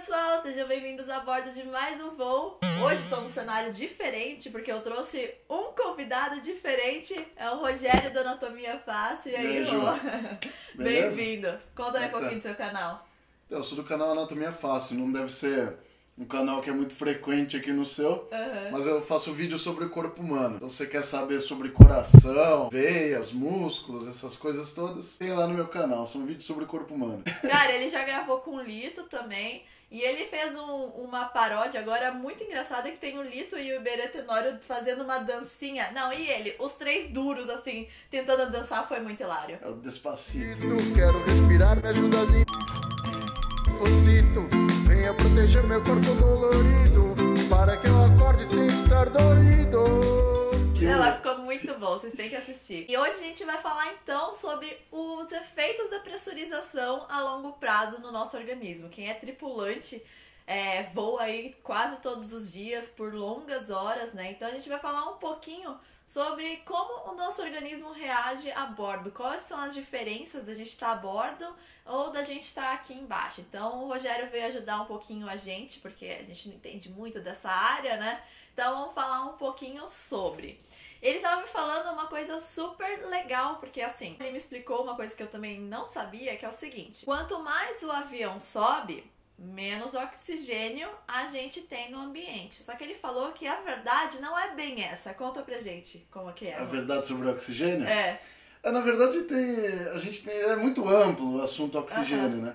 pessoal, sejam bem-vindos a bordo de mais um voo. Hoje estou num cenário diferente porque eu trouxe um convidado diferente, é o Rogério do Anatomia Fácil. E aí? Beleza? Bem-vindo. Conta aí um é tá? pouquinho do seu canal. Eu sou do canal Anatomia Fácil, não deve ser um canal que é muito frequente aqui no seu, Aham. mas eu faço vídeo sobre o corpo humano. Então você quer saber sobre coração, veias, músculos, essas coisas todas, tem lá no meu canal, são vídeos sobre o corpo humano. Cara, ele já gravou com o Lito também. E ele fez um- uma paródia agora muito engraçada que tem o Lito e o Iberê Tenório fazendo uma dancinha. Não, e ele, os três duros, assim, tentando dançar, foi muito hilário. É o Despacito. Quero respirar, me ajuda ali. Focito, venha proteger meu corpo dolorido. Para que eu acorde sem estar doído. Ela ficou muito bom, vocês têm que assistir. E hoje a gente vai falar então sobre os efeitos da pressurização a longo prazo no nosso organismo. Quem é tripulante é, voa aí quase todos os dias por longas horas, né? Então a gente vai falar um pouquinho sobre como o nosso organismo reage a bordo, quais são as diferenças da gente estar a bordo ou da gente estar aqui embaixo. Então o Rogério veio ajudar um pouquinho a gente, porque a gente não entende muito dessa área, né? Então vamos falar um pouquinho sobre. Ele tava me falando uma coisa super legal, porque assim, ele me explicou uma coisa que eu também não sabia, que é o seguinte: quanto mais o avião sobe, menos oxigênio a gente tem no ambiente. Só que ele falou que a verdade não é bem essa. Conta pra gente como que é. A verdade sobre o oxigênio? É. É, na verdade, tem, a gente tem, é muito amplo o assunto oxigênio, né?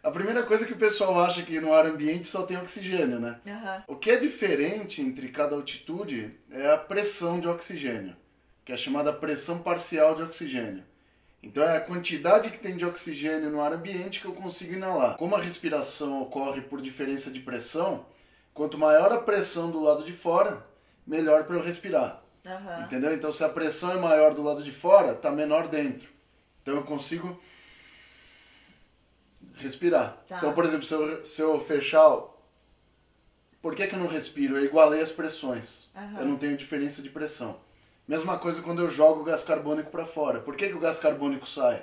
A primeira coisa que o pessoal acha que no ar ambiente só tem oxigênio, né? Aham. O que é diferente entre cada altitude é a pressão de oxigênio, que é chamada pressão parcial de oxigênio. Então é a quantidade que tem de oxigênio no ar ambiente que eu consigo inalar. Como a respiração ocorre por diferença de pressão, quanto maior a pressão do lado de fora, melhor para eu respirar. Aham. Entendeu? Então se a pressão é maior do lado de fora, tá menor dentro. Então eu consigo respirar. Tá. Então, por exemplo, se eu, se eu fechar. o- Por que, que eu não respiro? Eu igualei as pressões. Aham. Eu não tenho diferença de pressão. Mesma coisa quando eu jogo o gás carbônico para fora. Por que, que o gás carbônico sai?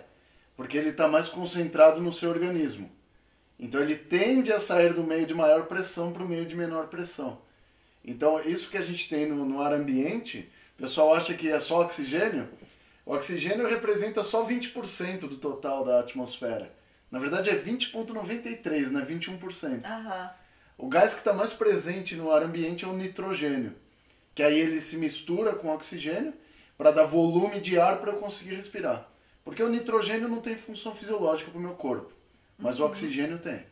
Porque ele está mais concentrado no seu organismo. Então ele tende a sair do meio de maior pressão para o meio de menor pressão. Então, isso que a gente tem no, no ar ambiente, o pessoal acha que é só oxigênio. O oxigênio representa só 20% do total da atmosfera. Na verdade, é 20,93%, não é 21%. Aham. O gás que está mais presente no ar ambiente é o nitrogênio, que aí ele se mistura com oxigênio para dar volume de ar para eu conseguir respirar. Porque o nitrogênio não tem função fisiológica para o meu corpo, mas o oxigênio tem.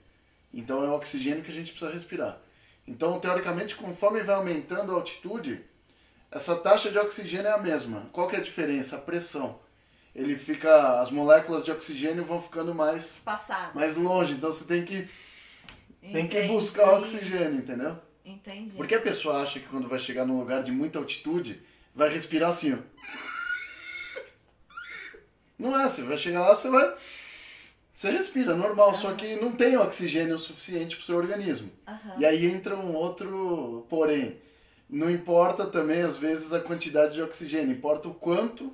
Então é o oxigênio que a gente precisa respirar. Então, teoricamente, conforme vai aumentando a altitude, essa taxa de oxigênio é a mesma. Qual que é a diferença? A pressão. Ele fica, as moléculas de oxigênio vão ficando mais mais longe, então você tem que tem que Entendi. buscar oxigênio, entendeu? Entendi. Porque a pessoa acha que quando vai chegar num lugar de muita altitude, vai respirar assim, ó. Não é, você vai chegar lá, você vai. Você respira normal, só que não tem oxigênio suficiente para o seu organismo. Aham. E aí entra um outro porém. Não importa também, às vezes, a quantidade de oxigênio, importa o quanto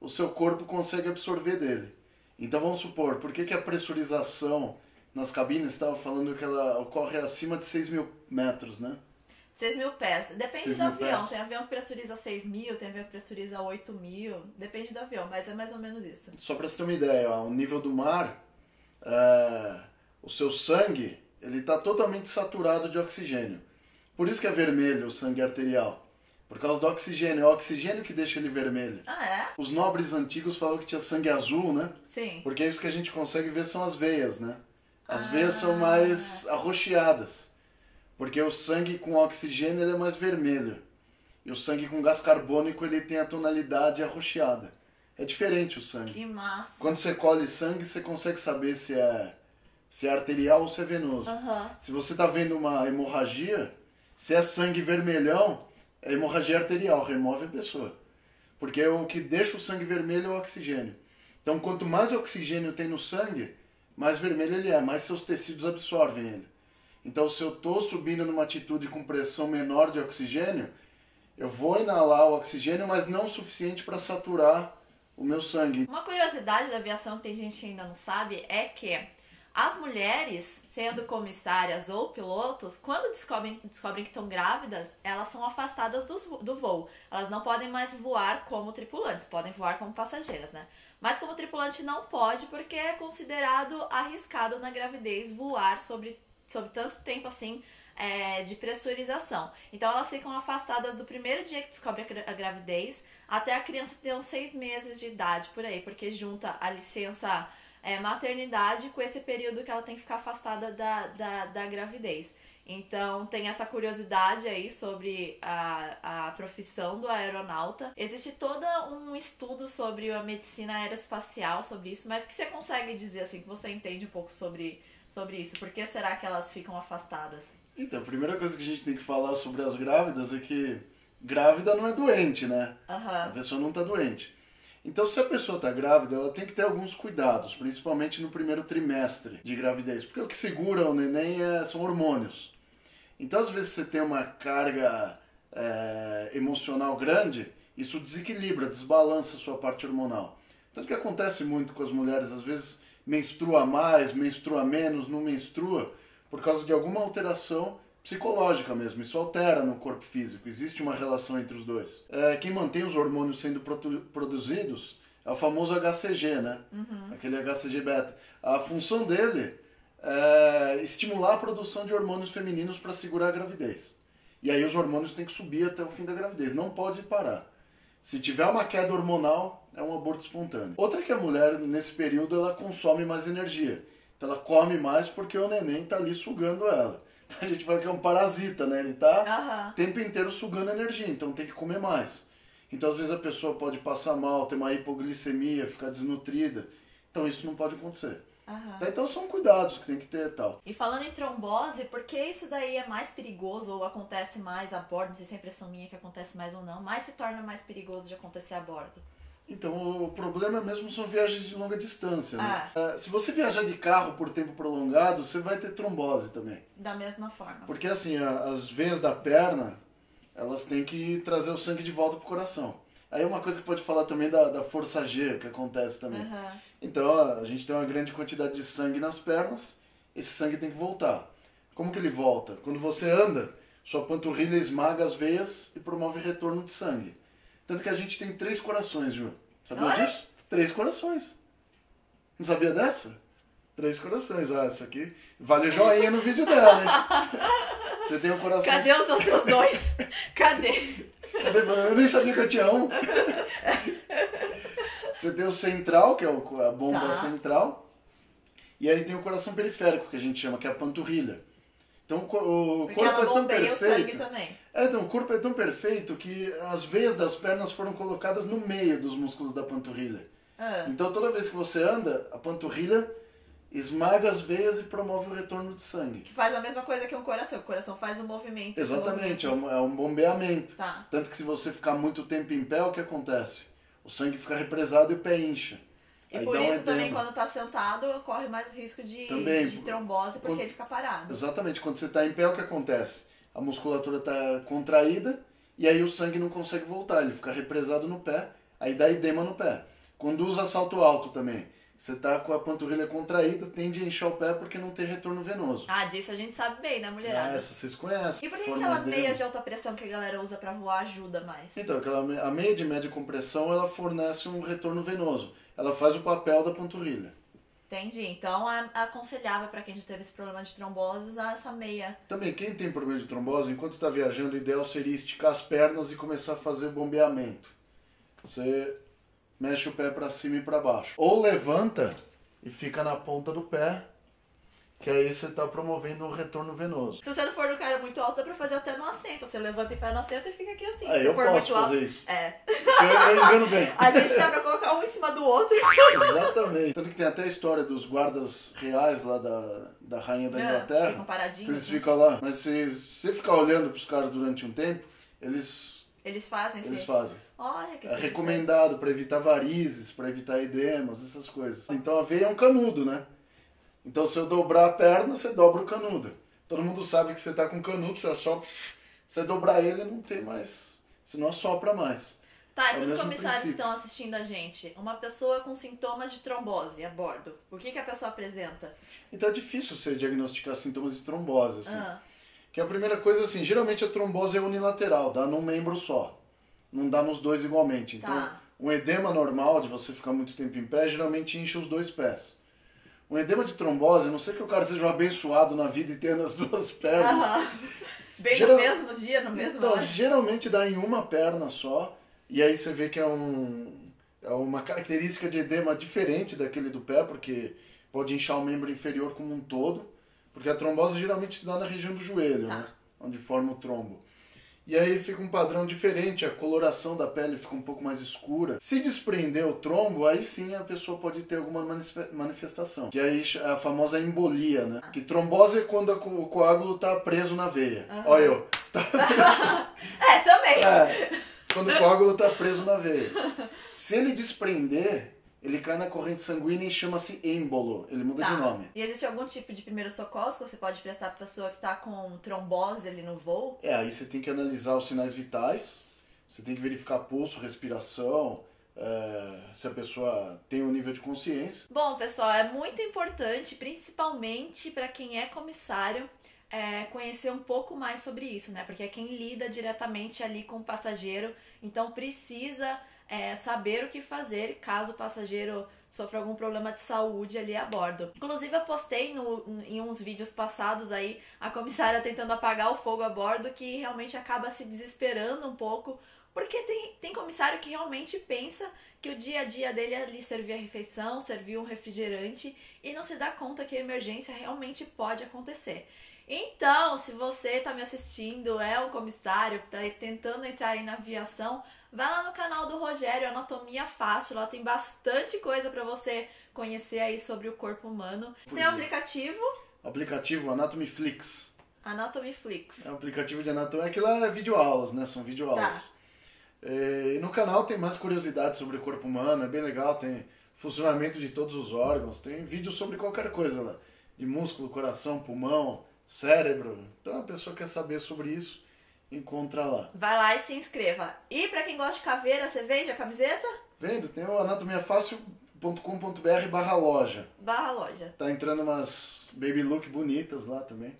o seu corpo consegue absorver dele. Então vamos supor, por que, que a pressurização nas cabines, estava falando que ela ocorre acima de 6 mil metros, né? 6 mil pés. Depende 6 do avião. pés. Tem avião que pressuriza 6 mil, tem avião que pressuriza 8 mil. Depende do avião, mas é mais ou menos isso. Só para você ter uma ideia, ó, o nível do mar, é, o seu sangue, ele está totalmente saturado de oxigênio. Por isso que é vermelho o sangue arterial. Por causa do oxigênio. É o oxigênio que deixa ele vermelho. Ah, é? Os nobres antigos falavam que tinha sangue azul, né? Sim. Porque isso que a gente consegue ver são as veias, né? As veias Ah. são mais arroxeadas. Porque o sangue com oxigênio é mais vermelho. E o sangue com gás carbônico ele tem a tonalidade arroxeada. É diferente o sangue. Que massa. Quando você colhe sangue, você consegue saber se é, se é arterial ou se é venoso. Aham. Se você está vendo uma hemorragia, se é sangue vermelhão, é hemorragia arterial, remove a pessoa. Porque o que deixa o sangue vermelho é o oxigênio. Então, quanto mais oxigênio tem no sangue, mais vermelho ele é, mais seus tecidos absorvem ele. Então, se eu estou subindo numa atitude com pressão menor de oxigênio, eu vou inalar o oxigênio, mas não o suficiente para saturar o meu sangue. Uma curiosidade da aviação que tem gente que ainda não sabe é que as mulheres sendo comissárias ou pilotos, quando descobrem, descobrem que estão grávidas, elas são afastadas do, do voo. Elas não podem mais voar como tripulantes, podem voar como passageiras, né? Mas como tripulante não pode, porque é considerado arriscado na gravidez voar sobre, sobre tanto tempo assim é, de pressurização. Então elas ficam afastadas do primeiro dia que descobre a gravidez até a criança ter uns seis meses de idade por aí, porque junta a licença é, maternidade com esse período que ela tem que ficar afastada da, da, da gravidez. Então tem essa curiosidade aí sobre a, a profissão do aeronauta. Existe todo um estudo sobre a medicina aeroespacial sobre isso, mas que você consegue dizer assim, que você entende um pouco sobre, sobre isso? Por que será que elas ficam afastadas? Então, a primeira coisa que a gente tem que falar sobre as grávidas é que grávida não é doente, né? Uhum. A pessoa não está doente. Então, se a pessoa está grávida, ela tem que ter alguns cuidados, principalmente no primeiro trimestre de gravidez, porque o que segura o neném é, são hormônios. Então, às vezes, você tem uma carga é, emocional grande, isso desequilibra, desbalança a sua parte hormonal. Tanto que acontece muito com as mulheres, às vezes menstrua mais, menstrua menos, não menstrua, por causa de alguma alteração psicológica mesmo. Isso altera no corpo físico. Existe uma relação entre os dois. É, quem mantém os hormônios sendo produzidos é o famoso HCG, né? Uhum. Aquele HCG beta. A função dele é estimular a produção de hormônios femininos para segurar a gravidez. E aí os hormônios têm que subir até o fim da gravidez. Não pode parar. Se tiver uma queda hormonal, é um aborto espontâneo. Outra é que a mulher, nesse período, ela consome mais energia. Então ela come mais porque o neném está ali sugando ela. A gente fala que é um parasita, né? Ele tá Uhum. o tempo inteiro sugando energia, então tem que comer mais. Então às vezes a pessoa pode passar mal, ter uma hipoglicemia, ficar desnutrida. Então isso não pode acontecer. Tá? Então são cuidados que tem que ter e tal. E falando em trombose, por que isso daí é mais perigoso ou acontece mais a bordo? Não sei se é impressão minha que acontece mais ou não, mas se torna mais perigoso de acontecer a bordo. Então o problema mesmo são viagens de longa distância. Né? Ah. Eh, Se você viajar de carro por tempo prolongado, você vai ter trombose também. Da mesma forma. Porque assim, as veias da perna, elas têm que trazer o sangue de volta pro coração. Aí uma coisa que pode falar também da, da força G, que acontece também. Aham. Então a a gente tem uma grande quantidade de sangue nas pernas, esse sangue tem que voltar. Como que ele volta? Quando você anda, sua panturrilha esmaga as veias e promove retorno de sangue. Tanto que a gente tem três corações, Ju. Sabia Olha. disso? Três corações. Não sabia dessa? Três corações. Ah, isso aqui vale joinha no vídeo dela, hein? Você tem um coração. Cadê os outros dois? Cadê? Cadê? Eu nem sabia que eu tinha um. Você tem o central, que é o- a bomba Tá. central. E aí tem o coração periférico, que a gente chama, que é a panturrilha. Então o o Porque corpo é tão bombeia o sangue perfeito. também. É, então, o corpo é tão perfeito que as veias das pernas foram colocadas no meio dos músculos da panturrilha. Ah. Então toda vez que você anda, a panturrilha esmaga as veias e promove o retorno de sangue. Que faz a mesma coisa que um coração. O coração faz o movimento. Exatamente, é O movimento. um, é um bombeamento. Tá. Tanto que se você ficar muito tempo em pé, o que acontece? O sangue fica represado e o pé incha. E Aí por um isso também, quando tá sentado, corre mais risco de, Também, de trombose, porque quando- ele fica parado. Exatamente, quando você está em pé, o que acontece? A musculatura está contraída e aí o sangue não consegue voltar, ele fica represado no pé, aí dá edema no pé. Quando usa salto alto também, você tá com a panturrilha contraída, tende a inchar o pé porque não tem retorno venoso. Ah, disso a gente sabe bem, né, Ah, mulherada? essa vocês conhecem. E por que aquelas meias de alta pressão que a galera usa pra voar ajuda mais? Então, aquela, a meia de média compressão, ela fornece um retorno venoso. Ela faz o papel da panturrilha. Entendi. Então é aconselhável pra quem já teve esse problema de trombose usar essa meia. Também, quem tem problema de trombose, enquanto está viajando, o ideal seria esticar as pernas e começar a fazer bombeamento. Você mexe o pé para cima e para baixo. Ou levanta e fica na ponta do pé, que aí você está promovendo o retorno venoso. Se você não for no cara muito alto, dá pra fazer até no assento. Você levanta em pé no assento e fica aqui assim. Aí Se eu for posso muito fazer alto. isso. É. Eu, eu engano bem. A gente dá pra colocar um em cima do outro. Exatamente. Tanto que tem até a história dos guardas reais lá da, da rainha da Inglaterra. ficam paradinhos, Que eles né? ficam lá. Mas se você ficar olhando pros caras durante um tempo, eles, Eles fazem eles sim. fazem. Olha que É recomendado para evitar varizes, para evitar edemas, essas coisas. Então a veia é um canudo, né? Então se eu dobrar a perna, você dobra o canudo. Todo mundo sabe que você tá com canudo, você assopra, você dobrar ele não tem mais, você não assopra mais. Tá, É e o pros mesmo comissários que estão assistindo a gente, uma pessoa com sintomas de trombose a bordo, o que, que a pessoa apresenta? Então é difícil você diagnosticar sintomas de trombose, assim. Ah, Que a primeira coisa, assim, geralmente a trombose é unilateral, dá num membro só. Não dá nos dois igualmente. Então, Tá. um edema normal de você ficar muito tempo em pé, geralmente enche os dois pés. Um edema de trombose, a não sei que o cara seja um abençoado na vida e tenha nas duas pernas. aham. Bem Geral- no mesmo dia, no mesmo Então, hora. geralmente dá em uma perna só, e aí você vê que é, um, é uma característica de edema diferente daquele do pé, porque pode inchar o membro inferior como um todo, porque a trombose geralmente se dá na região do joelho, Tá. né? Onde forma o trombo. E aí fica um padrão diferente, a coloração da pele fica um pouco mais escura. Se desprender o trombo, aí sim a pessoa pode ter alguma manif- manifestação. Que aí é a famosa embolia, né? Que trombose é quando o coágulo tá preso na veia. Aham. Olha eu. É, também. É, quando o coágulo tá preso na veia. Se ele desprender, ele cai na corrente sanguínea e chama-se êmbolo. Ele muda Tá. de nome. E existe algum tipo de primeiro socorro que você pode prestar pra pessoa que tá com trombose ali no voo? É, aí você tem que analisar os sinais vitais, você tem que verificar pulso, respiração, é, se a pessoa tem um nível de consciência. Bom, pessoal, é muito importante, principalmente para quem é comissário, é, conhecer um pouco mais sobre isso, né? Porque é quem lida diretamente ali com o passageiro, então precisa é, saber o que fazer caso o passageiro sofra algum problema de saúde ali a bordo. Inclusive, eu postei no, em uns vídeos passados aí a comissária tentando apagar o fogo a bordo, que realmente acaba se desesperando um pouco, porque tem, tem comissário que realmente pensa que o dia a dia dele é ali servir a refeição, servir um refrigerante e não se dá conta que a emergência realmente pode acontecer. Então, se você tá me assistindo, é um comissário, tá aí tentando entrar aí na aviação, vai lá no canal do Rogério, Anatomia Fácil, lá tem bastante coisa para você conhecer aí sobre o corpo humano. Tem o aplicativo Aplicativo Anatomy Flix. Anatomy Flix. É um aplicativo de anatomia, que lá é videoaulas, né? São videoaulas. É, e no canal tem mais curiosidades sobre o corpo humano, é bem legal, tem funcionamento de todos os órgãos, tem vídeo sobre qualquer coisa lá. De músculo, coração, pulmão, cérebro. Então a pessoa quer saber sobre isso, encontra lá. Vai lá e se inscreva. E pra quem gosta de caveira, você vende a camiseta? Vendo? Tem o anatomiafácil.com.br barra loja. Barra loja. Tá entrando umas baby look bonitas lá também.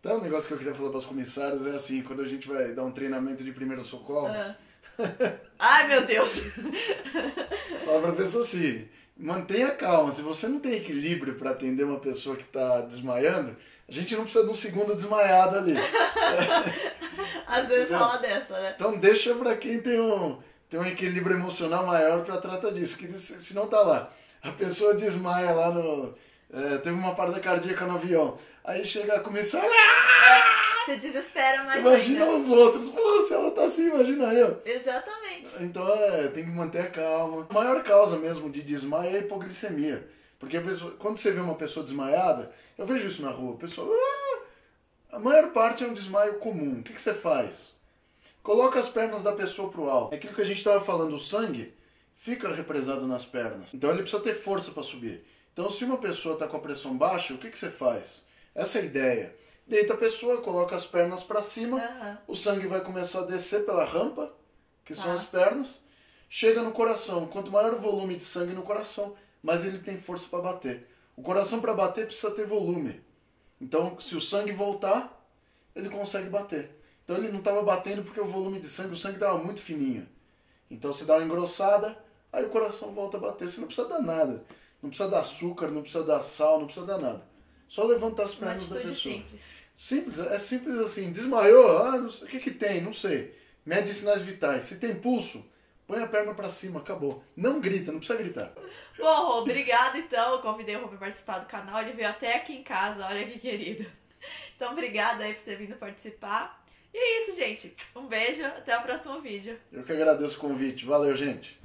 Então, um negócio que eu queria falar para os comissários é assim, quando a gente vai dar um treinamento de primeiros socorros, Ah. Ai, meu Deus. fala pra pessoa assim, mantenha calma, se você não tem equilíbrio para atender uma pessoa que tá desmaiando, a gente não precisa de um segundo desmaiado ali. Às vezes Não. fala dessa, né? Então deixa para quem tem um, tem um equilíbrio emocional maior para tratar disso, que se, se não tá lá, a pessoa desmaia lá no... é, teve uma parada cardíaca no avião, aí chega a comissária, Se desespera mais imagina ainda. os outros, pô, se ela tá assim, imagina eu. Exatamente. Então é, tem que manter a calma. A maior causa mesmo de desmaio é a hipoglicemia. Porque pessoa, quando você vê uma pessoa desmaiada, eu vejo isso na rua, a pessoa. "Ah!" a maior parte é um desmaio comum. O que, que você faz? Coloca as pernas da pessoa pro alto. É Aquilo que a gente estava falando, o sangue fica represado nas pernas. Então ele precisa ter força para subir. Então se uma pessoa está com a pressão baixa, o que, que você faz? Essa é a ideia. Deita a pessoa, coloca as pernas para cima, Aham. o sangue vai começar a descer pela rampa, que são Tá. as pernas, chega no coração. Quanto maior o volume de sangue no coração, mais ele tem força para bater. O coração para bater precisa ter volume. Então, se o sangue voltar, ele consegue bater. Então ele não estava batendo porque o volume de sangue, o sangue estava muito fininho. Então você dá uma engrossada, aí o coração volta a bater. Você não precisa dar nada. Não precisa dar açúcar, não precisa dar sal, não precisa dar nada. Só levantar as Uma pernas da atitude pessoa. simples. Simples, é simples assim. Desmaiou, ah, não sei, o que que tem? Não sei. Mede sinais vitais. Se tem pulso, põe a perna pra cima, acabou. Não grita, não precisa gritar. Bom, Rô, obrigada então. Eu convidei o Rô pra participar do canal. Ele veio até aqui em casa, olha que querido. Então, obrigada aí por ter vindo participar. E é isso, gente. Um beijo, até o próximo vídeo. Eu que agradeço o convite. Valeu, gente.